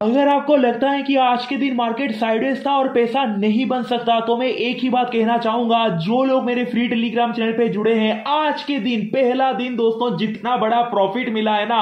अगर आपको लगता है कि आज के दिन मार्केट साइडवेज था और पैसा नहीं बन सकता तो मैं एक ही बात कहना चाहूँगा, जो लोग मेरे फ्री टेलीग्राम चैनल पे जुड़े हैं, आज के दिन, पहला दिन दोस्तों, जितना बड़ा प्रॉफिट मिला है ना,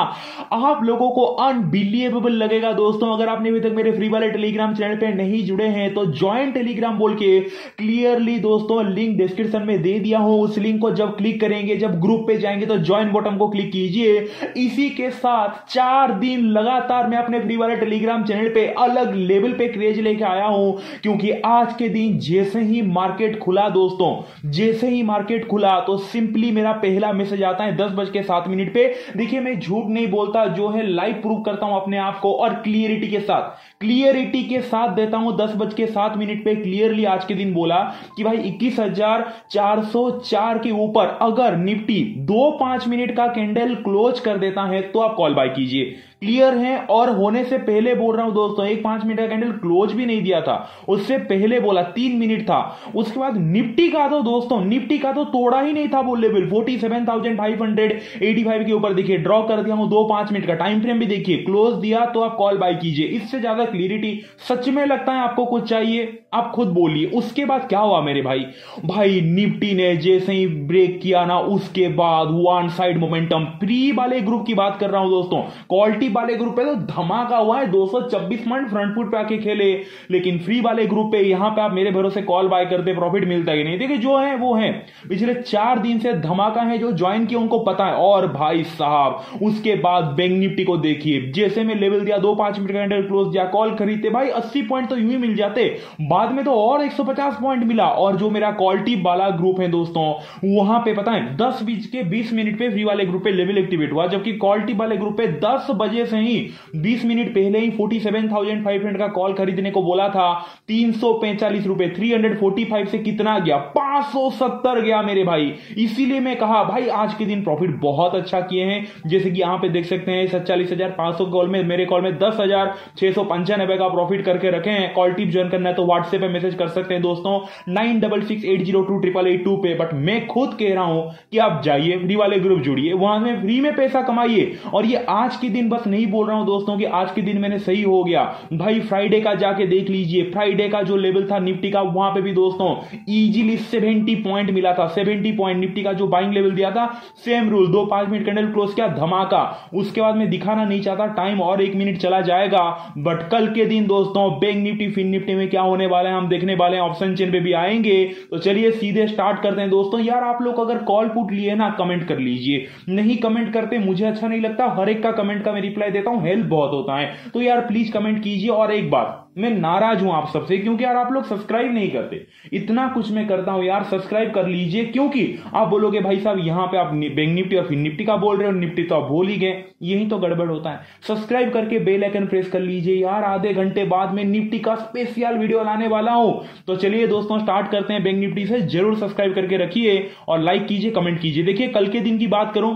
आप लोगों को अनबिलीवेबल लगेगा दोस्तों, अगर आपने अभी तक मेरे फ्री वाले टेलीग्राम चैनल पे नहीं जुड़े हैं तो ज्वाइन टेलीग्राम बोल के क्लियरली दोस्तों लिंक डिस्क्रिप्शन में दे दिया हूँ। उस लिंक को जब क्लिक करेंगे, जब ग्रुप पे जाएँगे तो ज्वाइन बटन को क्लिक कीजिए। इसी के साथ, चार दिन लगातार मैं अपने फ्री वाले टेलीग्राम टेलीग्राम चैनल पे अलग लेवल पे क्रेज लेके आया हूँ, क्योंकि आज के दिन जैसे ही मार्केट खुला दोस्तों, जैसे ही मार्केट खुला तो सिंपली मेरा पहला मैसेज आता है दस बज के सात मिनट पे। देखिए, मैं झूठ नहीं बोलता, जो है लाइव प्रूव करता हूँ अपने आप को और क्लियरिटी के साथ। क्लियरिटी के साथ देता हूँ दस बज के सात मिनट पे क्लियरली आज के दिन बोला कि भाई इक्कीस हज़ार चार सौ चार के ऊपर अगर निफ्टी दो पाँच मिनट का कैंडल क्लोज कर देता है तो आप कॉल बाय कीजिए। क्लियर है और होने से पहले बोल रहा हूँ दोस्तों, एक पाँच मिनट का कैंडल क्लोज भी नहीं दिया था। उससे पहले बोला तीन मिनट था। उसके बाद निफ्टी का तो दोस्तों, निफ्टी का तो तोड़ा ही नहीं था बोल level forty seven thousand five hundred eighty five के ऊपर देखिए ड्रॉ कर दिया हूँ दो पाँच मिनट का। टाइम फ्रेम भी देखिए क्लोज दिया तो आप कॉल बाय कीजिए। इससे ज़्यादा क्लियरिटी सच में लगता है आपको कुछ चाहिए? आप खुद बोलिए, उसके बाद क्या हुआ मेरे भाई? भाई निफ्टी ने जैसे ही ब्रेक किया ना, उसके बाद वन साइड मोमेंटम प्री वाले ग्रुप की बात कर रहा हूँ दोस्तों। क्वालिटी वाले ग्रुप पे तो धमाका हुआ है 226 पॉइंट फ्रंट फुट पे आके खेले। लेकिन फ्री वाले ग्रुप पे यहाँ पे आप मेरे भरोसे कॉल बाय करते प्रॉफिट मिलता ही नहीं। देखिए, जो है, वो है। पिछले चार दिन से धमाका है जो ज्वाइन किया, उनको पता है। और भाई साहब, उसके बाद बैंक निफ्टी को देखिए। जैसे में लेवल दिया, दो पाँच मिनट का क्लोज दिया कॉल खरीदते, भाई, अस्सी पॉइंट तो यूँ ही मिल जाते। बाद में तो और 150 पॉइंट मिला। और जो मेरा क्वालिटी वाला ग्रुप है दोस्तों वहाँ पे पता है दस बीच के बीस मिनट पे फ्री वाले ग्रुप पे लेवल एक्टिवेट हुआ। जबकि क्वालिटी वाले ग्रुप पे दस बजे से ही 20 मिनट पहले ही 47,500 का कॉल खरीदने को बोला था। तीन सौ पैंचालीस रुपए 345 से कितना गया? 570 गया मेरे भाई। इसीलिए मैं कहा भाई आज के दिन प्रॉफिट बहुत अच्छा किए हैं। जैसे कि यहाँ पे देख सकते हैं सत्तालीस हज़ार पाँच सौ कॉल में मेरे कॉल में दस हज़ार छह सौ पंचानबे का प्रॉफिट करके रखे हैं। कॉल टिप ज्वाइन करना है तो व्हाट्सएप पे मैसेज कर सकते हैं दोस्तों nine double six eight zero two triple eight two पे बट मैं खुद कह रहा हूँ कि आप जाइए फ्री वाले ग्रुप जुड़िए वहाँ में फ्री में पैसा कमाइए और ये आज के दिन बस नहीं बोल रहा हूँ दोस्तों कि आज के दिन मैंने सही हो गया भाई फ्राइडे का जाके देख लीजिए फ्राइडे का जो लेवल था निफ्टी का वहाँ पे भी दोस्तों इजीली 70 पॉइंट मिला था 70 पॉइंट निफ्टी का जो बाइंग लेवल दिया था सेम रूल दो पाँच मिनट कैंडल क्लोज किया धमाका उसके बाद मैं दिखाना नहीं चाहता टाइम और एक मिनट चला जाएगा बट कल के दिन दोस्तों बैंक निफ्टी फिन निफ्टी में क्या होने वाला है हम देखने वाले हैं ऑप्शन चेन पे भी आएँगे। तो चलिए सीधे स्टार्ट करते हैं दोस्तों। यार, आप लोग अगर कॉल पुट लिए ना कमेंट कर लीजिए। नहीं कमेंट करते, मुझे अच्छा नहीं लगता। हर एक का कमेंट का मैं रिप्लाई देता हूँ। हेल्प बहुत होता है। तो यार प्लीज़ कमेंट कीजिए। और एक बात मैं नाराज़ हूँ आप सबसे, क्योंकि यार आप लोग सब्सक्राइब नहीं करते। इतना कुछ मैं करता हूँ यार सब्सक्राइब कर लीजिए, क्योंकि आप बोलोगे, भाई साहब, यहाँ पे आप बैंक निफ्टी और फिर निफ्टी का बोल रहे हो निफ्टी तो आप बोल ही गए। यही तो गड़बड़ होता है। सब्सक्राइब करके बेल आइकन प्रेस कर लीजिए यार, आधे घंटे बाद में निफ्टी का स्पेशल वीडियो लाने वाला हूँ। तो चलिए दोस्तों स्टार्ट करते हैं बैंक निफ्टी से। ज़रूर सब्सक्राइब करके रखिए और लाइक कीजिए कमेंट कीजिए। देखिए, कल के दिन की बात करूँ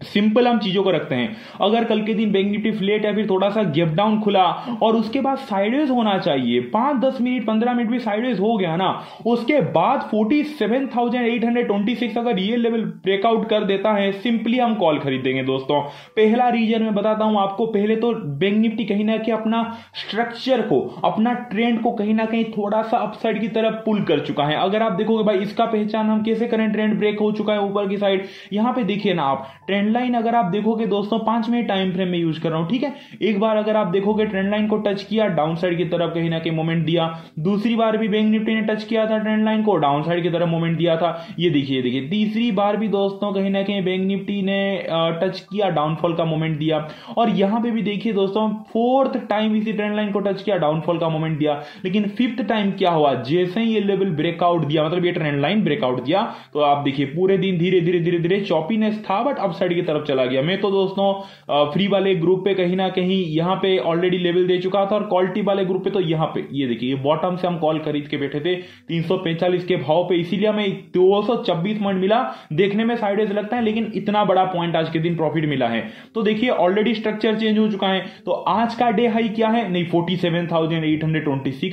सिंपल हम चीज़ों को रखते हैं। अगर कल के दिन बैंक निफ्टी फ्लेट या फिर थोड़ा सा गेप डाउन खुला, और उसके बाद साइडवेज होना चाहिए पाँच दस मिनट, पंद्रह मिनट भी साइडवेज हो गया ना, उसके बाद forty seven thousand eight hundred twenty six अगर ये लेवल ब्रेकआउट कर देता है सिंपली हम कॉल खरीदेंगे दोस्तों। पहला रीजन मैं बताता हूँ आपको, पहले तो बैंक निफ्टी कहीं ना कहीं अपना स्ट्रक्चर को, अपना ट्रेंड को कहीं ना कहीं थोड़ा सा अपसाइड की तरफ़ पुल कर चुका है। अगर आप देखोगे भाई, इसका पहचान हम कैसे करें? ट्रेंड ब्रेक हो चुका है ऊपर की साइड यहाँ पे देखिए ना आप ट्रेंड ट्रेंड लाइन अगर आप देखोगे दोस्तों, पाँच मिनट टाइम फ्रेम में यूज़ कर रहा हूँ, ठीक है? एक बार अगर आप देखोगे ट्रेंड लाइन को टच किया डाउन साइड की तरफ़ कहीं ना कहीं मोमेंट दिया, दूसरी बार भी बैंक निफ्टी ने टच किया था ट्रेंड लाइन को डाउन साइड की तरफ़ मोमेंट दिया था, ये देखिए देखिए। तीसरी बार भी दोस्तों, कहीं ना कहीं बैंक निफ्टी ने टच किया डाउनफॉल का मोमेंट दिया। और यहाँ पे भी देखिए दोस्तों फोर्थ टाइम इसी ट्रेंड लाइन को टच किया डाउनफॉल का मोमेंट दिया। लेकिन फिफ्थ टाइम क्या हुआ? जैसे ही ये लेवल ब्रेकआउट दिया मतलब ये ट्रेंड लाइन ब्रेकआउट दिया तो आप देखिए, पूरे दिन धीरे धीरे धीरे धीरे चौपीनेस था बट अप साइड की तरफ़ चला गया। मैं तो दोस्तों फ्री वाले ग्रुप पे कहीं ना कहीं यहाँ पे ऑलरेडी लेवल दे चुका था और क्वालिटी वाले ग्रुप पे तो यहाँ पे। ये देखिए बॉटम से हम कॉल खरीद के बैठे थे 345 के भाव पे। इसीलिए हमें दो पॉइंट मिला। देखने में साइडेज लगता है, लेकिन इतना बड़ा पॉइंट आज के दिन प्रॉफिट मिला है। तो देखिए ऑलरेडी स्ट्रक्चर चेंज हो चुका है। तो आज का डे हाई क्या है? नहीं फोर्टी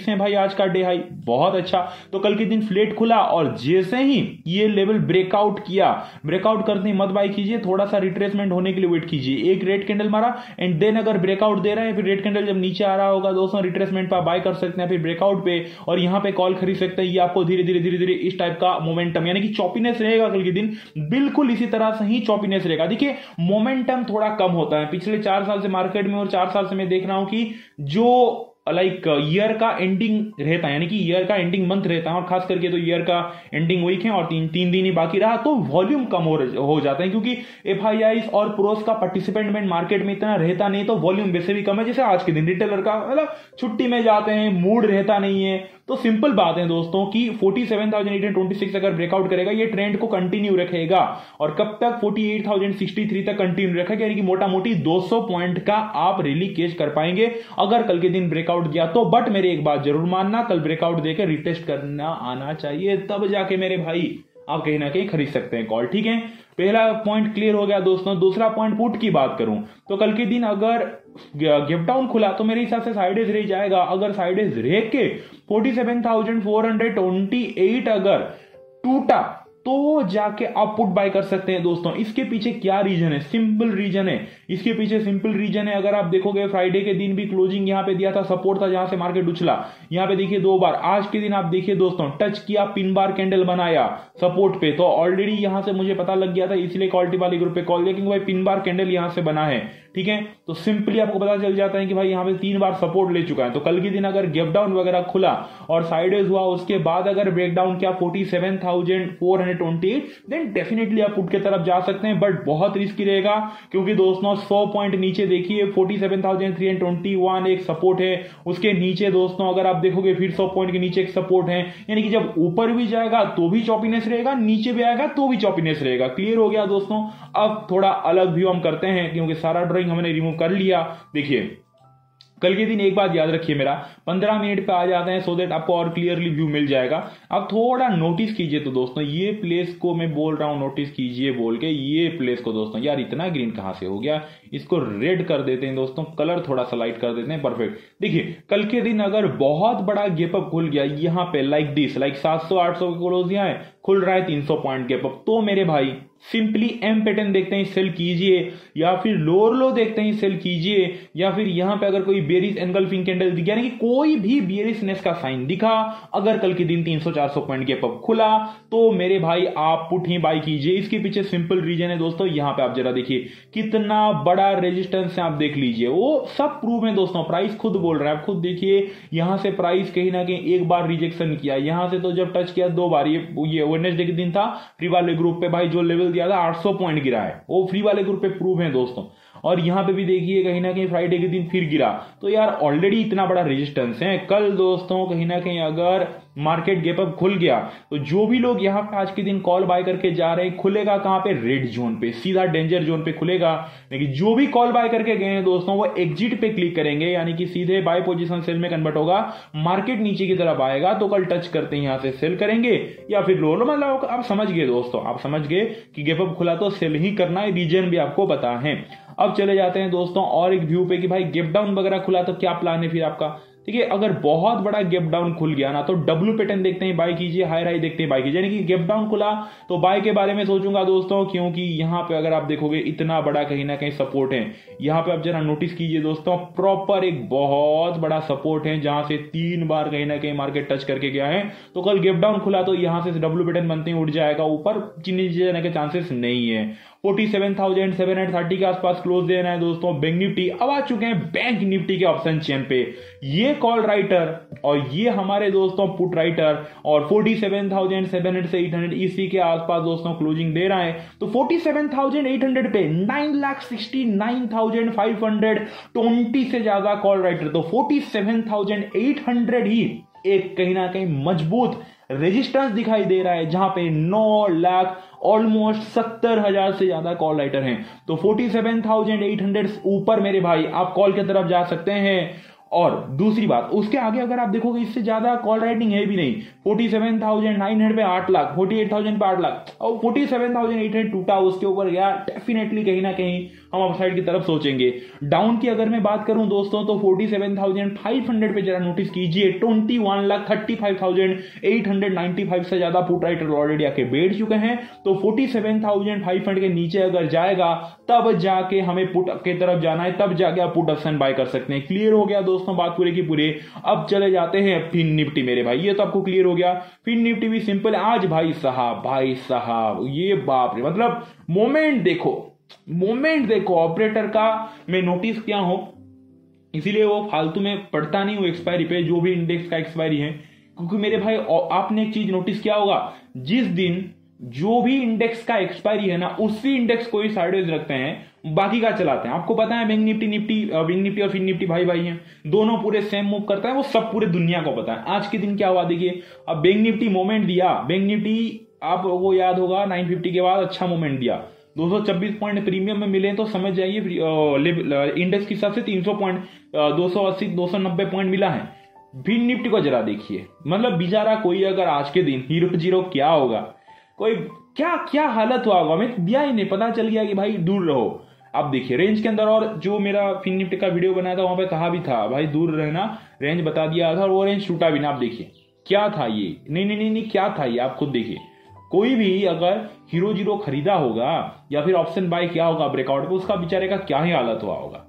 है भाई आज का डे हाई बहुत अच्छा। तो कल के दिन फ्लेट खुला और जैसे ही ये लेवल ब्रेकआउट किया ब्रेकआउट करते मत बाई कीजिए। थोड़ा सा सा रिट्रेसमेंट होने के लिए वेट कीजिए। एक रेड कैंडल मारा एंड देन अगर ब्रेकआउट दे रहा है, फिर रेड कैंडल जब नीचे आ रहा होगा, दोस्तों रिट्रेसमेंट पर बाय कर सकते हैं फिर ब्रेकआउट पे और यहाँ पे कॉल खरीद सकते हैं। ये आपको धीरे धीरे धीरे धीरे इस टाइप का मोमेंटम यानी कि चॉपीनेस रहेगा कल के दिन। बिल्कुल इसी तरह से ही चॉपीनेस रहेगा। देखिए मोमेंटम थोड़ा कम होता है। पिछले चार साल से मार्केट में और चार साल से मैं देख रहा हूँ कि जो लाइक ईयर का एंडिंग रहता है यानी कि ईयर का एंडिंग मंथ रहता है और खास करके तो ईयर का एंडिंग वीक है और तीन तीन दिन ही बाकी रहा तो वॉल्यूम कम हो, हो जाता है क्योंकि एफ़ और प्रोस का पार्टिसिपेंट मार्केट में इतना रहता नहीं तो वॉल्यूम वैसे भी कम है जैसे आज के दिन रिटेलर का मतलब छुट्टी में जाते हैं मूड रहता नहीं है तो सिंपल बात है दोस्तों की फोर्टी सेवन थाउज़ेंड एट कि 47,826 अगर ब्रेकआउट करेगा ये ट्रेंड को कंटिन्यू रखेगा। और कब तक 48,063 तक कंटिन्यू रखेगा यानी कि मोटा मोटी 200 पॉइंट का आप रिली केज कर पाएँगे। अगर कल के दिन ब्रेकआउट गया तो बट मेरे एक बात ज़रूर मानना कल ब्रेकआउट देकर रिटेस्ट करना आना चाहिए तब जाके मेरे भाई आप कहीं ना कहीं खरीद सकते हैं कॉल ठीक है? पहला पॉइंट क्लियर हो गया दोस्तों दूसरा पॉइंट पुट की बात करूँ तो कल के दिन अगर गिफ्ट डाउन खुला तो मेरे हिसाब से साइडेज रह जाएगा। अगर साइडेज रह के 47,428 अगर टूटा तो जाके आप पुट बाय कर सकते हैं दोस्तों। इसके पीछे क्या रीजन है? सिंपल रीजन है। इसके पीछे सिंपल रीजन है। अगर आप देखोगे फ्राइडे के दिन भी क्लोजिंग यहाँ पे दिया था सपोर्ट था जहाँ से मार्केट उछला। यहाँ पे देखिए दो बार। आज के दिन आप देखिए दोस्तों टच किया पिन बार कैंडल बनाया सपोर्ट पे। तो ऑलरेडी यहाँ से मुझे पता लग गया था, इसलिए क्वालिटी वाले ग्रुप पे कॉल किया क्योंकि भाई पिन बार कैंडल यहाँ से बना है। ठीक है? तो सिंपली आपको पता चल जाता है कि भाई यहाँ पे तीन बार सपोर्ट ले चुका है। तो कल के दिन अगर गेप डाउन वगैरह खुला और साइडेज हुआ, उसके बाद अगर ब्रेकडाउन किया forty seven thousand four hundred twenty then definitely आप पुट के तरफ़ जा सकते हैं बट बहुत रिस्की रहेगा, क्योंकि दोस्तों सौ पॉइंट नीचे देखिए forty seven thousand three hundred twenty one एक सपोर्ट है। उसके नीचे दोस्तों अगर आप देखोगे, फिर सौ पॉइंट के नीचे एक सपोर्ट है। यानी कि जब ऊपर भी जाएगा तो भी चॉपीनेस रहेगा, नीचे भी आएगा तो भी चॉपीनेस रहेगा। क्लियर हो गया दोस्तों? अब थोड़ा अलग व्यू हम करते हैं, क्योंकि सारा ड्रॉइंग हमने रिमूव कर लिया। देखिए, कल के दिन एक बात याद रखिए मेरा, पंद्रह मिनट पे आ जाते हैं सो देट आपको और क्लियरली व्यू मिल जाएगा। अब थोड़ा नोटिस कीजिए तो दोस्तों, ये प्लेस को मैं बोल रहा हूँ नोटिस कीजिए बोल के, ये प्लेस को दोस्तों, यार इतना ग्रीन कहाँ से हो गया? इसको रेड कर देते हैं दोस्तों कलर थोड़ा सा लाइट कर देते हैं परफेक्ट देखिए, कल के दिन अगर बहुत बड़ा गेपअप खुल गया, यहाँ पे लाइक दिस लाइक सात सौ, आठ सौ क्लोज यहाँ है खुल रहा है तीन सौ पॉइंट गेपअप तो मेरे भाई सिंपली एम पैटर्न देखते हैं सेल कीजिए, या फिर लोअर लो देखते हैं सेल कीजिए, या फिर यहाँ पे अगर कोई बेरिस एनगल्फिंग कैंडल दिख, यानी कि कोई भी बेरिसनेस का साइन दिखा, अगर कल के दिन 300-400 पॉइंट के पब खुला तो मेरे भाई आप पुट ही बाई कीजिए। इसके पीछे सिंपल रीजन है दोस्तों, यहाँ पे आप जरा देखिए, कितना बड़ा रेजिस्टेंस है, आप देख लीजिए। वो सब प्रूव है दोस्तों प्राइस खुद बोल रहा है, आप खुद देखिए, यहाँ से प्राइस कहीं ना कहीं एक बार रिजेक्शन किया, यहाँ से तो जब टच किया, दो बार ये ये वेडनेसडे के दिन था। फ्री वाले ग्रुप पे भाई जो लेवल दिया था 800 पॉइंट गिरा है। वो फ्री वाले ग्रुप पे प्रूव है दोस्तों। और यहाँ पे भी देखिए कहीं ना कहीं फ्राइडे के दिन फिर गिरा। तो यार ऑलरेडी इतना बड़ा रेजिस्टेंस है। कल दोस्तों, कहीं ना कहीं अगर मार्केट गेप अप खुल गया तो जो भी लोग यहाँ पे आज के दिन कॉल बाय करके जा रहे हैं, खुलेगा कहाँ पे? रेड जोन पे। सीधा डेंजर जोन पे खुलेगा। लेकिन जो भी कॉल बाय करके गए हैं दोस्तों, वो एग्जिट पे क्लिक करेंगे, यानी कि सीधे बाय पोजीशन सेल में कन्वर्ट होगा। मार्केट नीचे की तरफ़ आएगा तो कल टच करते ही, यहाँ से सेल करेंगे। या फिर लो मतलब आप समझ गए दोस्तों, आप समझ गए कि गेप अप खुला तो सेल ही करना है। रीजन भी आपको पता है। अब चले जाते हैं दोस्तों, और एक व्यू पे कि भाई गिफ्ट डाउन वगैरह खुला तो क्या प्लान है फिर आपका? ठीक है, अगर बहुत बड़ा गेप डाउन खुल गया ना तो डब्ल्यू पैटर्न देखते हैं बाय कीजिए हाई राई देखते हैं बाय कीजिए। यानी कि गेप डाउन खुला तो बाय के बारे में सोचूँगा दोस्तों, क्योंकि यहाँ पे अगर आप देखोगे, इतना बड़ा कहीं ना कहीं सपोर्ट है। यहाँ पे आप जरा नोटिस कीजिए दोस्तों प्रॉपर एक बहुत बड़ा सपोर्ट है, जहाँ से तीन बार कहीं ना कहीं मार्केट टच करके गया है। तो कल गेप डाउन खुला तो यहाँ से डब्ल्यू पैटर्न बनते ही उठ जाएगा, ऊपर नीचे जाने के चांसेस नहीं है। Forty seven thousand seven hundred thirty के आसपास क्लोज देना है दोस्तों। बैंक निफ्टी अब आ चुके हैं बैंक निफ्टी के ऑप्शन चेन पे। ये कॉल राइटर और ये हमारे दोस्तों पुट राइटर और forty seven thousand seven hundred से एट हंड्रेड इसी के आसपास दोस्तों क्लोजिंग दे रहा है। तो forty seven thousand eight hundred पे nine lakh sixty nine thousand five hundred twenty से ज़्यादा कॉल राइटर तो forty seven thousand eight hundred ही एक कहीं ना कहीं मज़बूत रेजिस्टेंस दिखाई दे रहा है, जहाँ पे नौ लाख ऑलमोस्ट सत्तर हज़ार से ज़्यादा कॉल राइटर हैं। तो forty seven thousand eight hundred ऊपर मेरे भाई, आप कॉल की तरफ़ जा सकते हैं। और दूसरी बात, उसके आगे अगर आप देखोगे, इससे ज़्यादा कॉल राइटिंग है भी नहीं। Forty seven thousand nine hundred पे आठ लाख फोर्टी एट थाउज़ेंड पे आठ लाख। और forty seven thousand eight hundred टूटा उसके ऊपर गया डेफिनेटली कहीं ना कहीं हम अपसाइड की तरफ़ सोचेंगे। डाउन की अगर मैं बात करूँ दोस्तों तो forty seven thousand five hundred पे जरा नोटिस कीजिए twenty one lakh thirty five thousand eight hundred ninety five से ज़्यादा पुट राइटर ऑलरेडी आके बैठ चुके हैं। तो forty seven thousand five hundred के नीचे अगर जाएगा, तब जाके हमें पुट के तरफ़ जाना है, तब जाके आप पुट ऑप्शन बाय कर सकते हैं। क्लियर हो गया दोस्तों बात पूरे की पूरे। अब चले जाते हैं फिन निफ्टी मेरे भाई, ये तो आपको क्लियर हो गया। फिन निफ्टी भी सिंपल आज भाई साहब भाई साहब, ये बाप रे मतलब मोमेंट देखो। मोमेंट देखो, ऑपरेटर का मैं नोटिस किया हूँ। इसीलिए वो फालतू में पढ़ता नहीं वो एक्सपायरी पे, जो भी इंडेक्स का एक्सपायरी है। क्योंकि मेरे भाई आपने एक चीज़ नोटिस किया होगा, जिस दिन जो भी इंडेक्स का एक्सपायरी है ना, उसी इंडेक्स को ही साइडवेज रखते हैं, बाकी का चलाते हैं। आपको पता है bank Nifty Nifty bank Nifty और फिन निफ्टी भाई भाई हैं। दोनों पूरे सेम मूव करता है, वो सब पूरे दुनिया को पता है। आज के दिन क्या हुआ, देखिए, अब बैंक निफ्टी मोमेंट दिया। बैंक निफ्टी आप आपको याद होगा 950 के बाद अच्छा मोमेंट दिया। 226 पॉइंट प्रीमियम में मिले तो समझ जाइए इंडेक्स के हिसाब से 300 पॉइंट 280 290 पॉइंट मिला है। फिर निफ्टी को जरा देखिए। मतलब बिचारा कोई अगर आज के दिन हीरो ज़ीरो क्या होगा? कोई क्या क्या हालत हुआ होगा? हमें दिया ही नहीं, पता चल गया कि भाई दूर रहो। आप देखिए रेंज के अंदर और जो मेरा फिन निफ्टी का वीडियो बनाया था, वहाँ पे कहा भी था, भाई दूर रहना रेंज बता दिया था और वो रेंज टूटा भी ना। आप देखिए, क्या था ये? नहीं नहीं नहीं नहीं, क्या था ये? आप खुद देखिए। कोई भी अगर हीरो ज़ीरो खरीदा होगा या फिर ऑप्शन बाय क्या होगा ब्रेकआउट पे उसका बेचारे का क्या ही हालत हुआ होगा।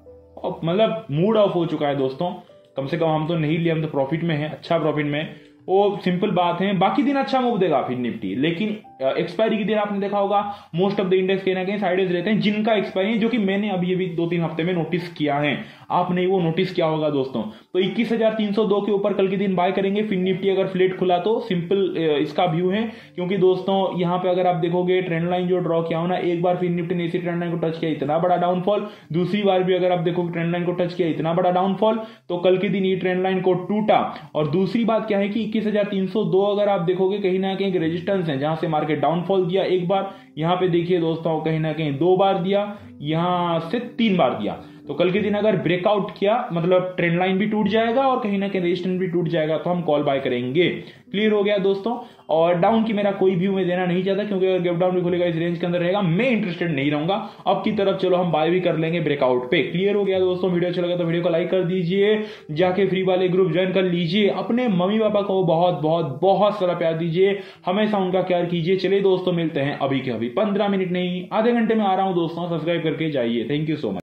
मतलब मूड ऑफ़ हो चुका है दोस्तों। कम से कम हम तो नहीं लिए, हम तो प्रॉफिट में है अच्छा प्रॉफिट में वो सिंपल बात है, बाकी दिन अच्छा मूव देगा फिर निपटी लेकिन एक्सपायरी की दिन आपने देखा होगा। मोस्ट ऑफ़ द इंडेक्स कहीं ना कहीं साइडेज रहते हैं, जिनका एक्सपायरी है, जो कि मैंने अभी अभी दो तीन हफ़्ते में नोटिस किया है। आपने वो नोटिस किया होगा दोस्तों। तो इक्कीस के ऊपर कल के दिन बाय करेंगे। फिर निफ्टी अगर फ्लेट खुला तो सिंपल इसका व्यू है। क्योंकि दोस्तों, यहाँ पे अगर आप देखोगे ट्रेंड लाइन जो ड्रॉ किया हो ना, एक बार फिर निफ्टी ने इसी ट्रेंड लाइन को टच किया, इतना बड़ा डाउनफॉल दूसरी बार भी अगर आप देखोगे ट्रेंड लाइन को टच किया, इतना बड़ा डाउनफॉल तो कल के दिन ये ट्रेंड लाइन को टूटा। और दूसरी बात क्या है कि इक्कीस अगर आप देखोगे, कहीं ना कहीं रेजिस्टेंस है, जहाँ से मार्केट डाउनफॉल दिया एक बार। यहाँ पे देखिए दोस्तों, कहीं ना कहीं दो बार दिया, यहाँ से तीन बार दिया। तो कल के दिन अगर ब्रेकआउट किया मतलब ट्रेंड लाइन भी टूट जाएगा और कहीं ना कहीं रेजिस्टेंस भी टूट जाएगा तो हम कॉल बाय करेंगे। क्लियर हो गया दोस्तों? और डाउन की मेरा कोई व्यू में देना नहीं चाहता, क्योंकि अगर गेप डाउन भी खुलेगा, इस रेंज के अंदर रहेगा, मैं इंटरेस्टेड नहीं रहूँगा। अब की तरफ़ चलो, हम बाय भी कर लेंगे ब्रेकआउट पे। क्लियर हो गया दोस्तों? वीडियो अच्छा लगा तो वीडियो को लाइक कर दीजिए। जाके फ्री वाले ग्रुप ज्वाइन कर लीजिए। अपने मम्मी पापा को बहुत बहुत बहुत सारा प्यार दीजिए। हमेशा उनका प्यार कीजिए। चलिए दोस्तों, मिलते हैं अभी के अभी। पंद्रह मिनट नहीं, आधे घंटे में आ रहा हूँ दोस्तों। सब्सक्राइब करके जाइए। Thank you so much